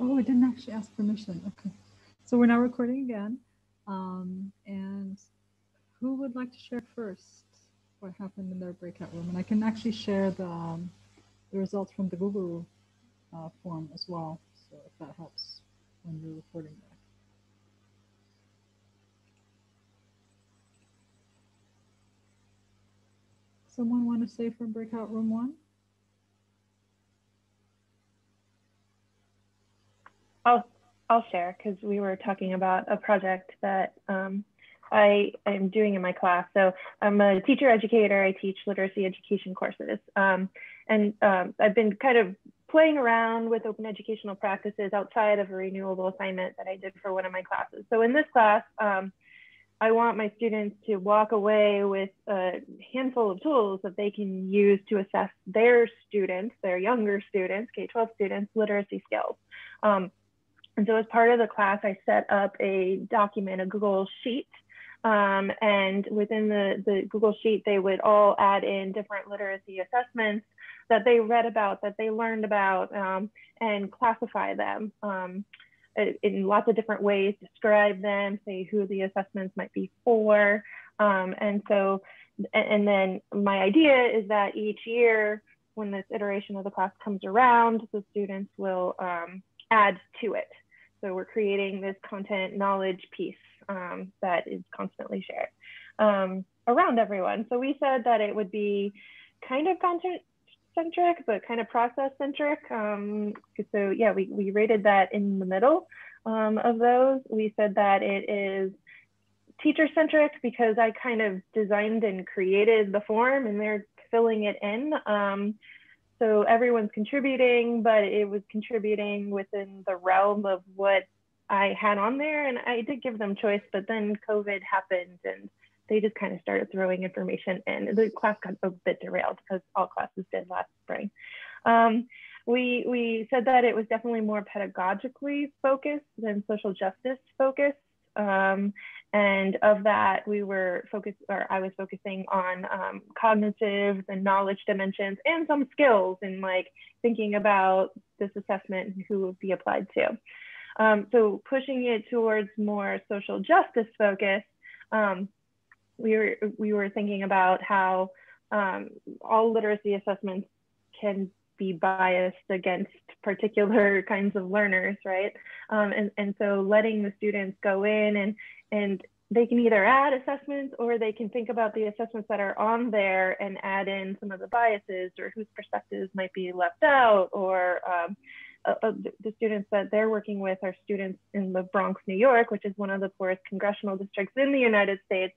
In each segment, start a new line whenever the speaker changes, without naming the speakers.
Oh, I didn't actually ask permission. Okay. So we're now recording again. Um, and who would like to share first what happened in their breakout room? And I can actually share the, um, the results from the Google uh, form as well. So if that helps when you're recording that. Someone want to say from breakout room one?
I'll I'll share because we were talking about a project that um, I am doing in my class. So I'm a teacher educator. I teach literacy education courses, um, and um, I've been kind of playing around with open educational practices outside of a renewable assignment that I did for one of my classes. So in this class, um, I want my students to walk away with a handful of tools that they can use to assess their students, their younger students, K-12 students, literacy skills. Um, and so as part of the class, I set up a document, a Google Sheet. Um, and within the, the Google Sheet, they would all add in different literacy assessments that they read about, that they learned about, um, and classify them. Um, in lots of different ways, describe them, say who the assessments might be for. Um, and so, and then my idea is that each year, when this iteration of the class comes around, the students will um, add to it. So we're creating this content knowledge piece um, that is constantly shared um, around everyone. So we said that it would be kind of content centric, but kind of process centric. Um, so yeah, we, we rated that in the middle um, of those. We said that it is teacher centric because I kind of designed and created the form and they're filling it in. So everyone's contributing, but it was contributing within the realm of what I had on there. And I did give them choice, but then COVID happened and they just kind of started throwing information in. The class got a bit derailed because all classes did last spring. Um, we, we said that it was definitely more pedagogically focused than social justice focused. Um, and of that, we were focused, or I was focusing on um, cognitive and knowledge dimensions and some skills in like thinking about this assessment and who would be applied to. Um, so pushing it towards more social justice focus, um, we were we were thinking about how um, all literacy assessments can be biased against particular kinds of learners, right? Um, and, and so letting the students go in and, and they can either add assessments or they can think about the assessments that are on there and add in some of the biases or whose perspectives might be left out or um, uh, uh, the students that they're working with are students in the Bronx, New York, which is one of the poorest congressional districts in the United States.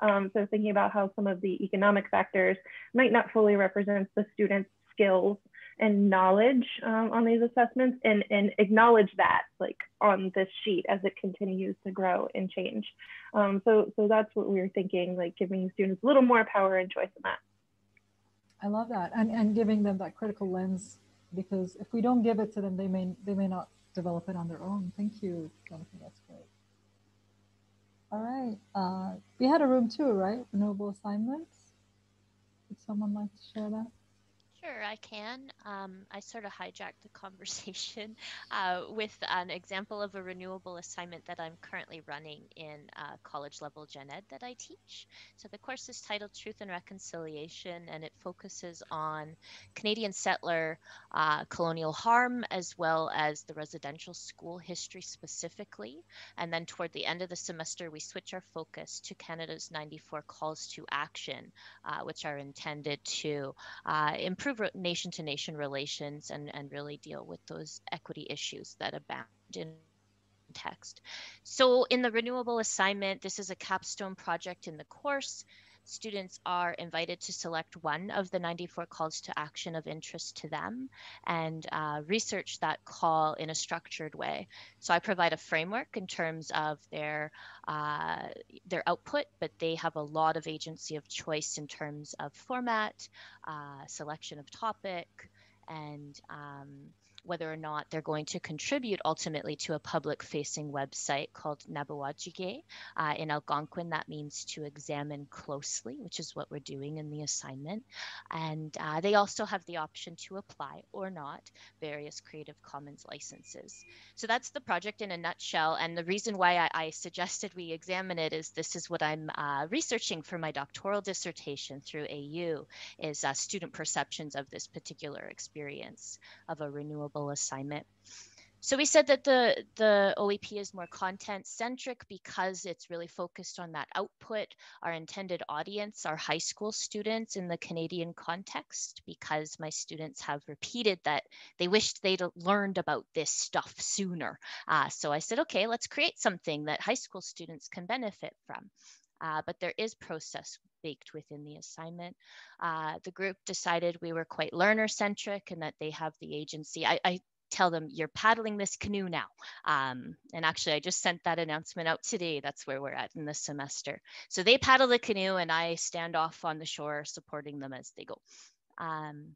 Um, so thinking about how some of the economic factors might not fully represent the students' skills and knowledge um, on these assessments and, and acknowledge that like on this sheet as it continues to grow and change. Um, so, so that's what we were thinking, like giving students a little more power and choice in that.
I love that. And, and giving them that critical lens because if we don't give it to them, they may, they may not develop it on their own. Thank you, Jonathan. That's great. All right. Uh, we had a room too, right? Renewable assignments. Would someone like to share that?
Sure, I can. Um, I sort of hijacked the conversation uh, with an example of a renewable assignment that I'm currently running in uh, college level gen ed that I teach. So the course is titled Truth and Reconciliation, and it focuses on Canadian settler uh, colonial harm as well as the residential school history specifically. And then toward the end of the semester, we switch our focus to Canada's 94 calls to action, uh, which are intended to uh, improve improve nation to nation relations and, and really deal with those equity issues that abound in text. So in the renewable assignment, this is a capstone project in the course students are invited to select one of the 94 calls to action of interest to them and uh, research that call in a structured way. So I provide a framework in terms of their uh, their output, but they have a lot of agency of choice in terms of format, uh, selection of topic, and um, whether or not they're going to contribute ultimately to a public facing website called Nabowajige. Uh, in Algonquin, that means to examine closely, which is what we're doing in the assignment. And uh, they also have the option to apply or not various Creative Commons licenses. So that's the project in a nutshell. And the reason why I, I suggested we examine it is this is what I'm uh, researching for my doctoral dissertation through AU is uh, student perceptions of this particular experience of a renewable assignment. So we said that the, the OEP is more content centric because it's really focused on that output. Our intended audience are high school students in the Canadian context because my students have repeated that they wished they'd learned about this stuff sooner. Uh, so I said, okay, let's create something that high school students can benefit from. Uh, but there is process baked within the assignment. Uh, the group decided we were quite learner centric and that they have the agency. I, I tell them you're paddling this canoe now. Um, and actually, I just sent that announcement out today. That's where we're at in the semester. So they paddle the canoe, and I stand off on the shore supporting them as they go. Um,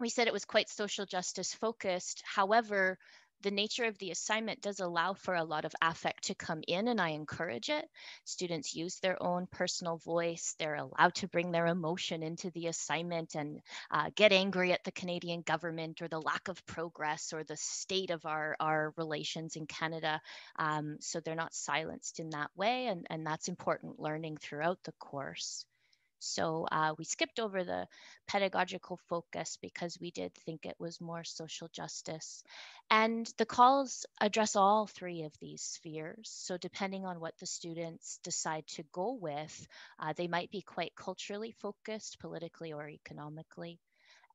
we said it was quite social justice focused. However, the nature of the assignment does allow for a lot of affect to come in, and I encourage it. Students use their own personal voice. They're allowed to bring their emotion into the assignment and uh, get angry at the Canadian government or the lack of progress or the state of our, our relations in Canada. Um, so they're not silenced in that way, and, and that's important learning throughout the course. So uh, we skipped over the pedagogical focus because we did think it was more social justice. And the calls address all three of these spheres. So depending on what the students decide to go with, uh, they might be quite culturally focused, politically or economically.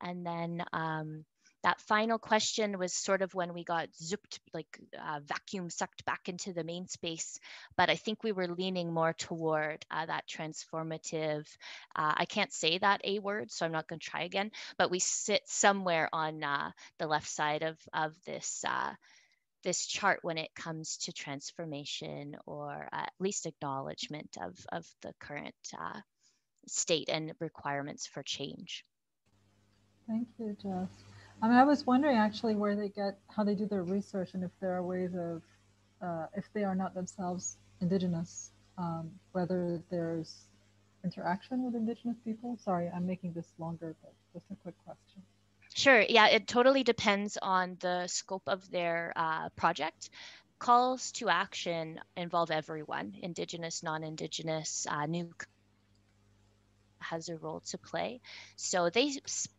And then um, that final question was sort of when we got zipped, like uh, vacuum sucked back into the main space. But I think we were leaning more toward uh, that transformative. Uh, I can't say that A word, so I'm not going to try again. But we sit somewhere on uh, the left side of of this uh, this chart when it comes to transformation or at least acknowledgement of, of the current uh, state and requirements for change.
Thank you, Jess. I mean, I was wondering actually where they get, how they do their research and if there are ways of, uh, if they are not themselves Indigenous, um, whether there's interaction with Indigenous people. Sorry, I'm making this longer, but just a quick question.
Sure. Yeah, it totally depends on the scope of their uh, project. Calls to action involve everyone Indigenous, non Indigenous, uh, new has a role to play. So they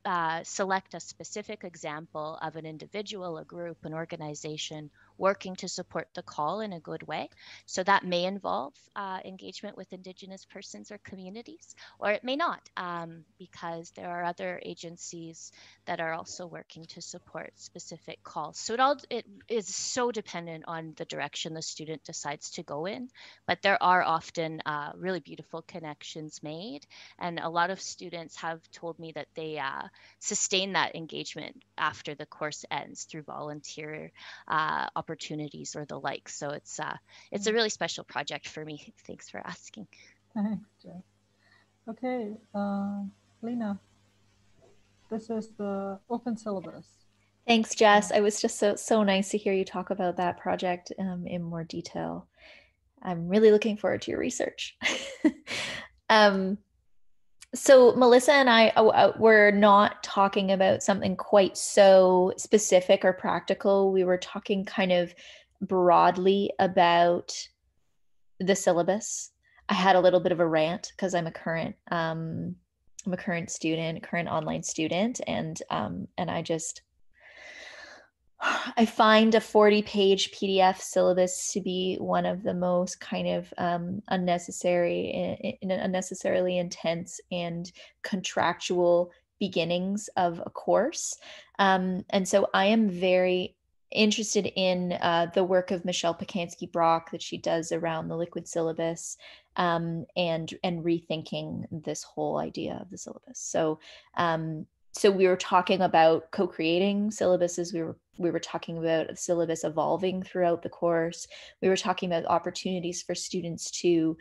uh, select a specific example of an individual, a group, an organization working to support the call in a good way. So that may involve uh, engagement with Indigenous persons or communities, or it may not, um, because there are other agencies that are also working to support specific calls. So it all it is so dependent on the direction the student decides to go in, but there are often uh, really beautiful connections made, and a lot of students have told me that they uh, sustain that engagement after the course ends through volunteer uh, opportunities or the like. So it's uh, it's a mm. really special project for me. Thanks for asking.
Thanks, Jess. Okay, uh, Lena, this is the open syllabus.
Thanks, Jess. I was just so so nice to hear you talk about that project um, in more detail. I'm really looking forward to your research. um, so Melissa and I uh, uh, were not talking about something quite so specific or practical. We were talking kind of broadly about the syllabus. I had a little bit of a rant because I'm a current um, I'm a current student, current online student, and um, and I just I find a 40 page PDF syllabus to be one of the most kind of um, unnecessary, in, unnecessarily intense and contractual beginnings of a course. Um, and so I am very interested in uh, the work of Michelle Pacansky Brock that she does around the liquid syllabus um, and and rethinking this whole idea of the syllabus. So um, so we were talking about co-creating syllabuses we were we were talking about a syllabus evolving throughout the course we were talking about opportunities for students to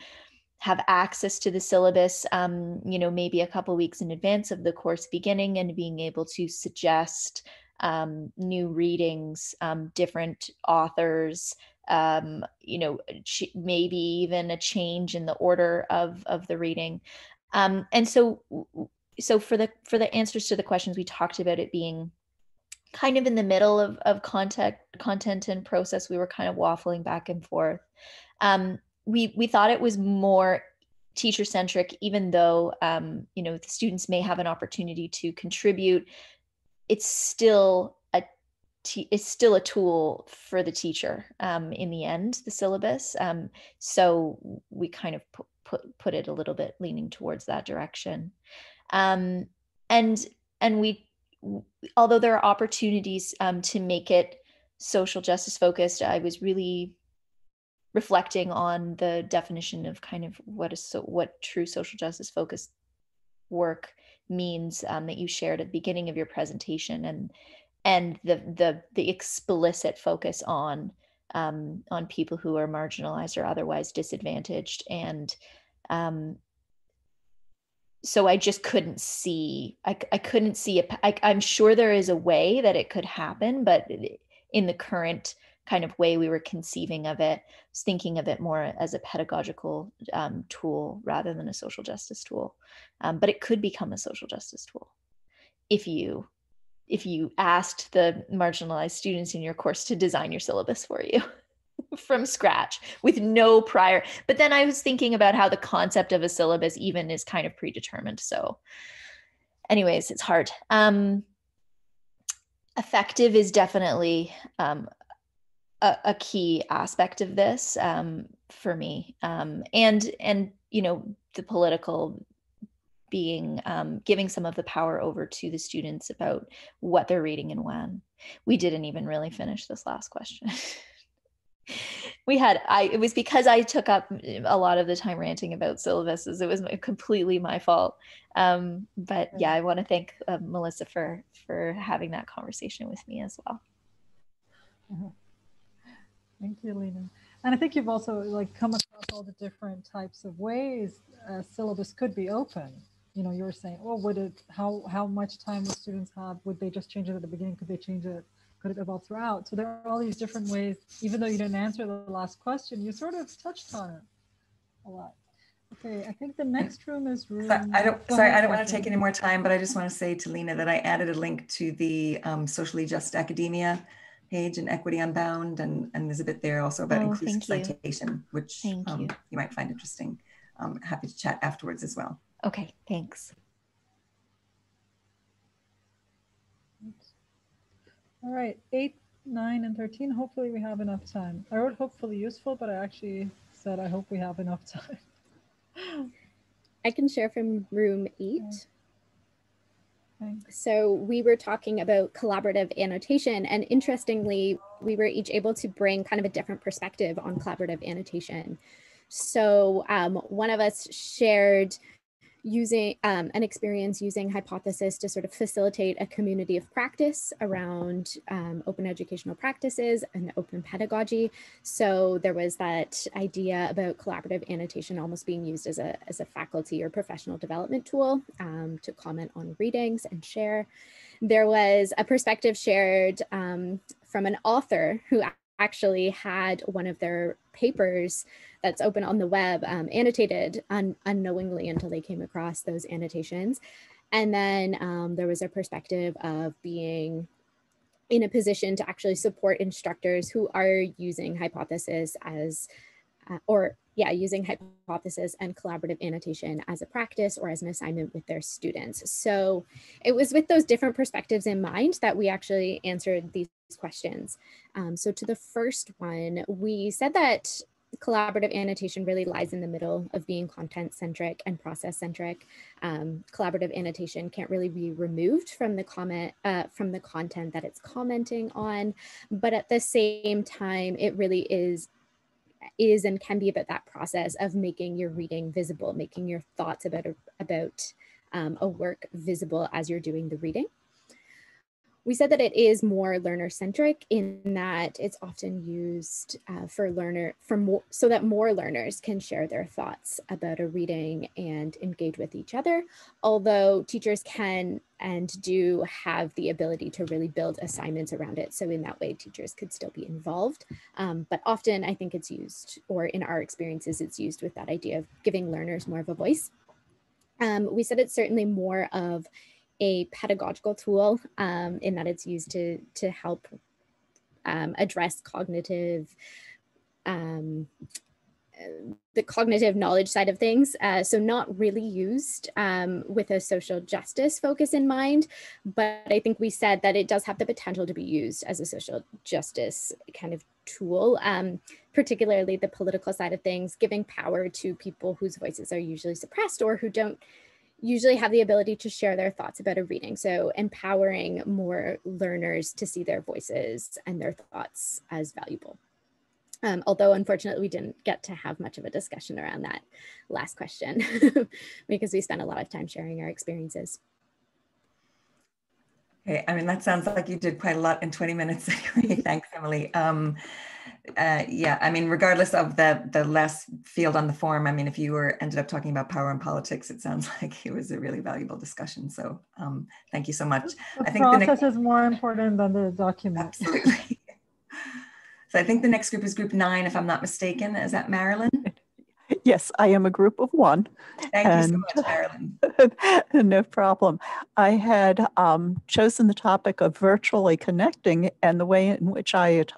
have access to the syllabus um, you know maybe a couple weeks in advance of the course beginning and being able to suggest um, new readings, um, different authors, um, you know, maybe even a change in the order of of the reading. Um, and so, so for the for the answers to the questions, we talked about it being kind of in the middle of of content content and process. We were kind of waffling back and forth. Um, we we thought it was more teacher centric, even though um, you know the students may have an opportunity to contribute. It's still a it's still a tool for the teacher um, in the end, the syllabus. Um, so we kind of put, put, put it a little bit leaning towards that direction. Um, and and we, although there are opportunities um, to make it social justice focused, I was really reflecting on the definition of kind of what is so what true social justice focused work means um, that you shared at the beginning of your presentation and and the the the explicit focus on um, on people who are marginalized or otherwise disadvantaged and um, so i just couldn't see i, I couldn't see a I, i'm sure there is a way that it could happen but in the current kind of way we were conceiving of it thinking of it more as a pedagogical um, tool rather than a social justice tool. Um, but it could become a social justice tool. If you if you asked the marginalized students in your course to design your syllabus for you from scratch with no prior but then i was thinking about how the concept of a syllabus even is kind of predetermined so anyways it's hard um affective is definitely um, a, a, key aspect of this um, for me um, and and you know the political being um, giving some of the power over to the students about what they're reading and when. We didn't even really finish this last question. we had I it was because I took up a lot of the time ranting about syllabuses. It was completely my fault. Um, but yeah, I want to thank uh, Melissa for for having that conversation with me as well.
Uh-huh. Thank you, Lena. And I think you've also like come across all the different types of ways a syllabus could be open you know, you were saying, oh, would it, how, how much time would students have? Would they just change it at the beginning? Could they change it? Could it evolve throughout? So there are all these different ways, even though you didn't answer the last question, you sort of touched on it a lot. Okay, I think the next room is room.
I don't, sorry, I don't want to take any more time, but I just want to say to Lena that I added a link to the um, Socially Just Academia page and Equity Unbound, and, and there's a bit there also about oh, inclusive citation, which um, you. you. might find interesting. I'm happy to chat afterwards as well.
Okay, thanks.
All right, eight, nine, and 13. Hopefully we have enough time. I wrote hopefully useful, but I actually said I hope we have enough time.
I can share from room eight. So we were talking about collaborative annotation and interestingly, we were each able to bring kind of a different perspective on collaborative annotation. So um, one of us shared using um, an experience using hypothesis to sort of facilitate a community of practice around um, open educational practices and open pedagogy. So there was that idea about collaborative annotation almost being used as a, as a faculty or professional development tool um, to comment on readings and share. There was a perspective shared um, from an author who actually had one of their papers that's open on the web um, annotated un unknowingly until they came across those annotations. And then um, there was a perspective of being in a position to actually support instructors who are using hypothesis as, uh, or yeah, using hypothesis and collaborative annotation as a practice or as an assignment with their students. So it was with those different perspectives in mind that we actually answered these questions. Um, so to the first one, we said that collaborative annotation really lies in the middle of being content centric and process centric. Um, collaborative annotation can't really be removed from the comment uh, from the content that it's commenting on, but at the same time, it really is is and can be about that process of making your reading visible, making your thoughts about a, about um, a work visible as you're doing the reading. We said that it is more learner centric in that it's often used uh, for learner for more so that more learners can share their thoughts about a reading and engage with each other. Although teachers can and do have the ability to really build assignments around it. So in that way, teachers could still be involved. Um, but often I think it's used, or in our experiences, it's used with that idea of giving learners more of a voice. Um, we said it's certainly more of a pedagogical tool um, in that it's used to, to help um, address cognitive, um, the cognitive knowledge side of things. Uh, so not really used um, with a social justice focus in mind, but I think we said that it does have the potential to be used as a social justice kind of tool, um, particularly the political side of things, giving power to people whose voices are usually suppressed or who don't usually have the ability to share their thoughts about a reading. So empowering more learners to see their voices and their thoughts as valuable. Um, although unfortunately we didn't get to have much of a discussion around that last question because we spent a lot of time sharing our experiences.
Okay, I mean, that sounds like you did quite a lot in 20 minutes anyway. Thanks, Emily. Um, uh, yeah, I mean, regardless of the the less field on the form, I mean, if you were ended up talking about power and politics, it sounds like it was a really valuable discussion. So um, thank you so much.
The I think process the next, is more important than the document.
Absolutely. so I think the next group is group nine, if I'm not mistaken. Is that Marilyn?
Yes, I am a group of one.
Thank and, you so much, Marilyn.
no problem. I had um, chosen the topic of virtually connecting, and the way in which I had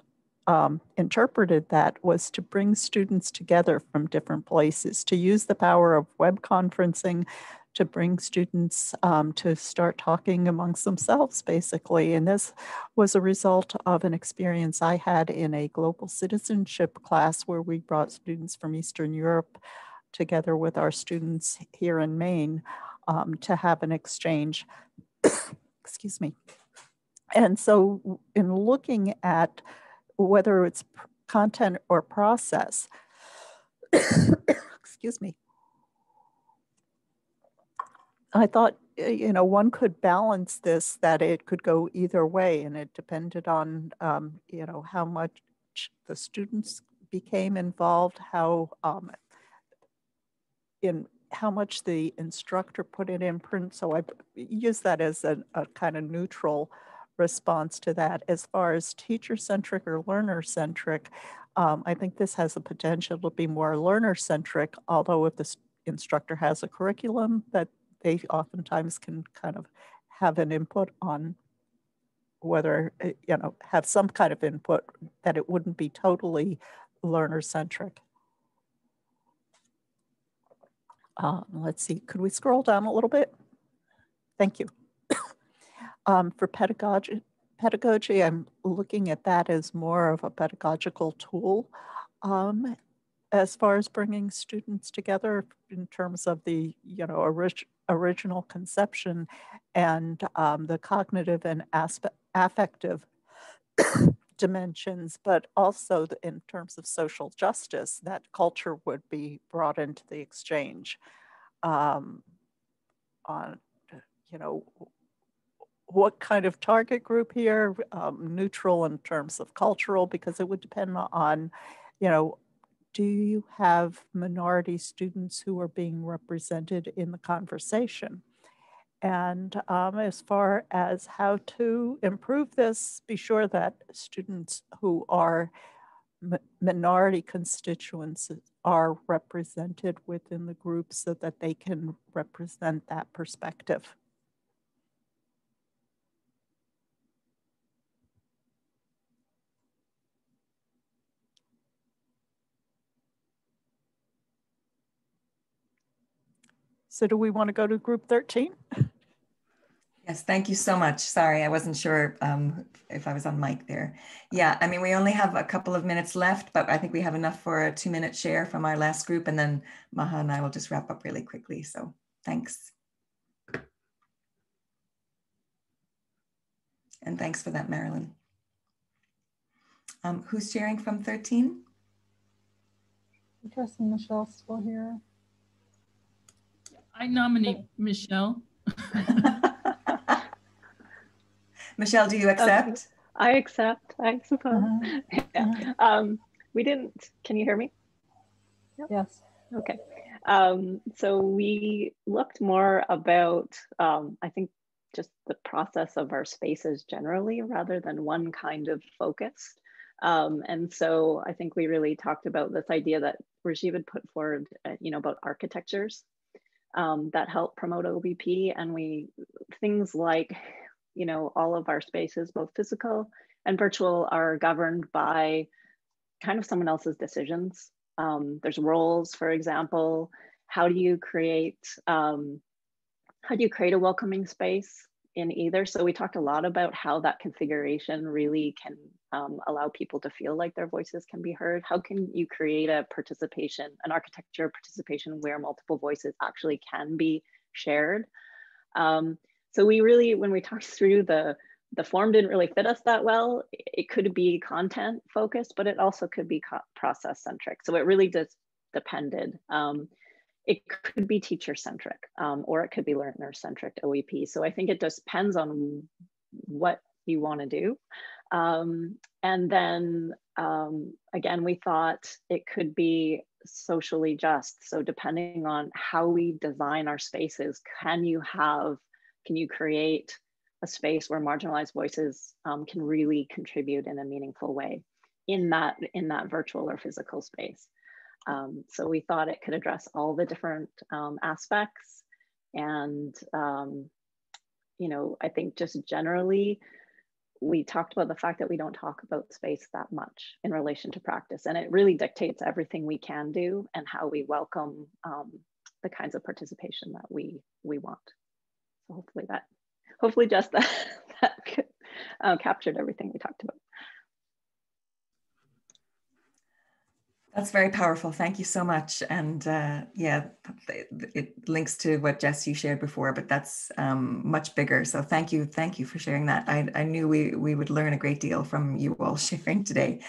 um, interpreted that was to bring students together from different places, to use the power of web conferencing to bring students um, to start talking amongst themselves, basically. And this was a result of an experience I had in a global citizenship class where we brought students from Eastern Europe together with our students here in Maine um, to have an exchange. Excuse me. And so, in looking at whether it's content or process. Excuse me. I thought, you know, one could balance this that it could go either way, and it depended on, um, you know, how much the students became involved, how um, in how much the instructor put it in print. So I use that as a, a kind of neutral response to that. As far as teacher centric or learner centric, um, I think this has the potential to be more learner centric, although if the instructor has a curriculum that they oftentimes can kind of have an input on whether, eh, you know, have some kind of input that it wouldn't be totally learner centric. Um, let's see, could we scroll down a little bit? Thank you. Um, for pedagogy, pedagogy, I'm looking at that as more of a pedagogical tool. Um, as far as bringing students together in terms of the you know orig original conception and um, the cognitive and aspect affective dimensions, but also the, in terms of social justice, that culture would be brought into the exchange. Um, on, you know, what kind of target group here, um, neutral in terms of cultural, because it would depend on, you know, do you have minority students who are being represented in the conversation? And um, as far as how to improve this, be sure that students who are minority constituents are represented within the group so that they can represent that perspective. So do we want to go to group 13?
Yes, thank you so much. Sorry, I wasn't sure um, if I was on mic there. Yeah, I mean, we only have a couple of minutes left, but I think we have enough for a two minute share from our last group and then Maha and I will just wrap up really quickly. So thanks. And thanks for that, Marilyn. Um, who's sharing from 13?
Interesting, Michelle's still here.
I nominate Michelle.
Michelle, do you accept?
I accept, I suppose. Uh-huh. yeah. Uh-huh. Um, we didn't, can you hear me?
Yep. Yes.
Okay. Um, so we looked more about, um, I think, just the process of our spaces generally rather than one kind of focus. Um, and so I think we really talked about this idea that Rajiv had put forward, uh, you know, about architectures um, that help promote OEP. And we, things like, you know, all of our spaces, both physical and virtual are governed by kind of someone else's decisions. Um, there's roles, for example, how do you create, um, how do you create a welcoming space in either? So we talked a lot about how that configuration really can um, allow people to feel like their voices can be heard. How can you create a participation, an architecture of participation where multiple voices actually can be shared? Um, so we really, when we talked through the the form didn't really fit us that well. It could be content focused, but it also could be process centric. So it really just depended. Um, it could be teacher centric um, or it could be learner centric OEP. So I think it just depends on what you want to do. Um, and then um, again, we thought it could be socially just. So depending on how we design our spaces, can you have, can you create a space where marginalized voices um, can really contribute in a meaningful way in that in that virtual or physical space. Um, so we thought it could address all the different um, aspects. And, um, you know, I think just generally, we talked about the fact that we don't talk about space that much in relation to practice. And it really dictates everything we can do and how we welcome um, the kinds of participation that we, we want. So hopefully that hopefully just that, that uh, captured everything we talked about.
That's very powerful. Thank you so much. And uh, yeah, it links to what Jess you shared before, but that's um, much bigger. So thank you, thank you for sharing that. I, I knew we we would learn a great deal from you all sharing today.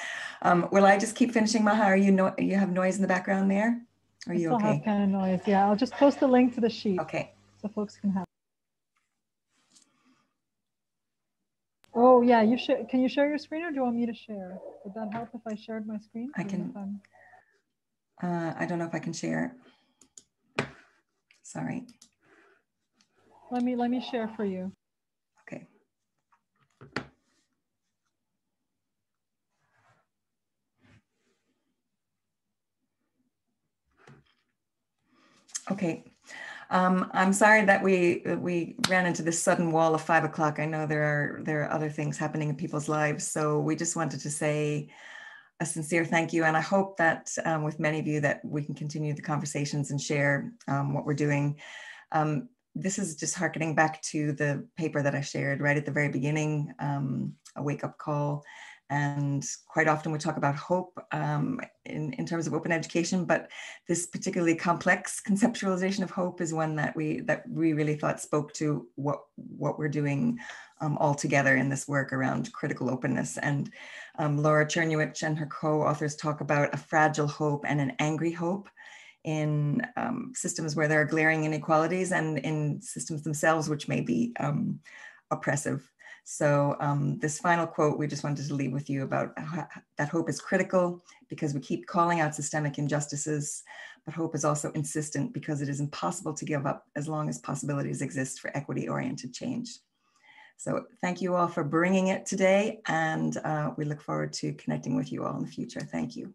Um, will I just keep finishing, Maha? Are you no, you have noise in the background there? Are you okay?
Have kind of noise. Yeah, I'll just post the link to the sheet.
Okay.
So folks can have. Oh yeah, you should. Can you share your screen, or do you want me to share? Would that help if I shared my screen?
I can. Uh, I don't know if I can share. Sorry.
Let me let me share for you.
Okay. Okay. Um, I'm sorry that we we ran into this sudden wall of five o'clock. I know there are there are other things happening in people's lives, so we just wanted to say a sincere thank you, and I hope that um, with many of you that we can continue the conversations and share um, what we're doing. Um, this is just harkening back to the paper that I shared right at the very beginning, um, a wake up call and quite often we talk about hope um, in, in terms of open education, but this particularly complex conceptualization of hope is one that we that we really thought spoke to what what we're doing um, all together in this work around critical openness. And um, Laura Czerniewicz and her co-authors talk about a fragile hope and an angry hope in um, systems where there are glaring inequalities and in systems themselves which may be um, oppressive. So um, this final quote, we just wanted to leave with you about that hope is critical because we keep calling out systemic injustices, but hope is also insistent because it is impossible to give up as long as possibilities exist for equity-oriented change. So thank you all for bringing it today, and uh, we look forward to connecting with you all in the future. Thank you.